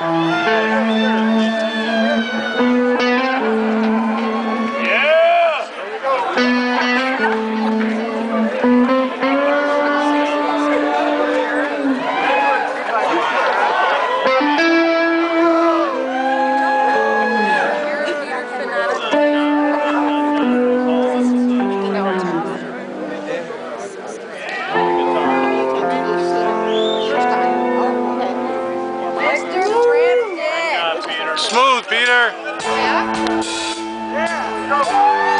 Música Yeah? Yeah.